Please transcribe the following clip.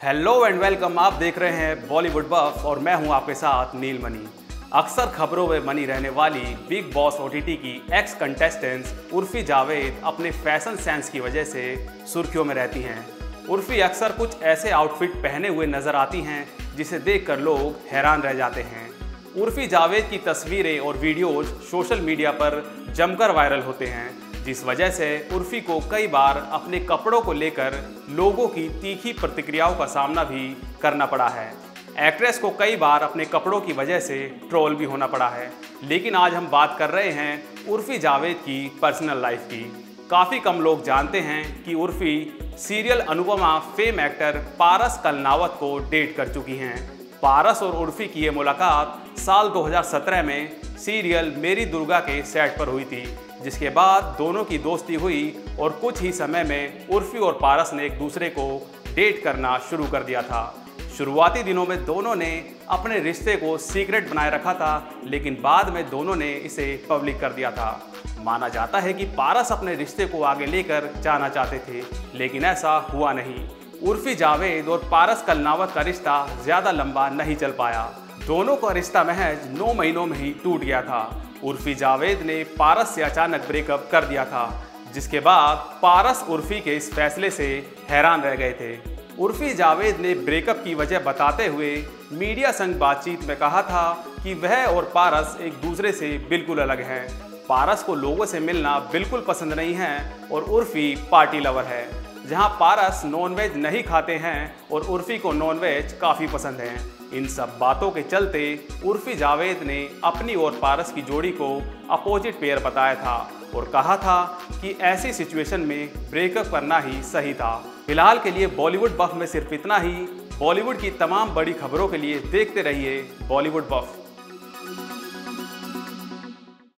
Hello and welcome आप देख रहे हैं बॉलीवुड बफ और मैं हूँ आपके साथ नील मनी। अक्सर खबरों में बनी रहने वाली बिग बॉस ओटीटी की एक्स कंटेस्टेंट्स उर्फी जावेद अपने फ़ैशन सेंस की वजह से सुर्खियों में रहती हैं। उर्फी अक्सर कुछ ऐसे आउटफिट पहने हुए नज़र आती हैं, जिसे देखकर लोग हैरान रह जाते हैं। उर्फी जावेद की तस्वीरें और वीडियोज़ सोशल मीडिया पर जमकर वायरल होते हैं। जिस वजह से उर्फी को कई बार अपने कपड़ों को लेकर लोगों की तीखी प्रतिक्रियाओं का सामना भी करना पड़ा है। एक्ट्रेस को कई बार अपने कपड़ों की वजह से ट्रोल भी होना पड़ा है। लेकिन आज हम बात कर रहे हैं उर्फी जावेद की पर्सनल लाइफ की। काफ़ी कम लोग जानते हैं कि Urfi serial Anupamaa fame actor Paras Kalnawat को डेट कर चुकी हैं। पारस और उर्फी की ये मुलाकात साल 2017 में सीरियल मेरी दुर्गा के सेट पर हुई थी। जिसके बाद दोनों की दोस्ती हुई और कुछ ही समय में उर्फी और पारस ने एक दूसरे को डेट करना शुरू कर दिया था। शुरुआती दिनों में दोनों ने अपने रिश्ते को सीक्रेट बनाए रखा था, लेकिन बाद में दोनों ने इसे पब्लिक कर दिया था। माना जाता है कि पारस अपने रिश्ते को आगे लेकर जाना चाहते थे, लेकिन ऐसा हुआ नहीं। उर्फी जावेद और पारस कलनावत का रिश्ता ज़्यादा लंबा नहीं चल पाया। दोनों का रिश्ता महज नौ महीनों में ही टूट गया था। उर्फी जावेद ने पारस से अचानक ब्रेकअप कर दिया था, जिसके बाद पारस उर्फी के इस फैसले से हैरान रह गए थे। उर्फी जावेद ने ब्रेकअप की वजह बताते हुए मीडिया संग बातचीत में कहा था कि वह और पारस एक दूसरे से बिल्कुल अलग हैं। पारस को लोगों से मिलना बिल्कुल पसंद नहीं है और उर्फी पार्टी लवर है। जहाँ पारस नॉनवेज नहीं खाते हैं और उर्फी को नॉनवेज काफ़ी पसंद है। इन सब बातों के चलते उर्फी जावेद ने अपनी और पारस की जोड़ी को अपोजिट पेयर बताया था और कहा था कि ऐसी सिचुएशन में ब्रेकअप करना ही सही था। फ़िलहाल के लिए बॉलीवुड बफ में सिर्फ़ इतना ही। बॉलीवुड की तमाम बड़ी खबरों के लिए देखते रहिए बॉलीवुड बफ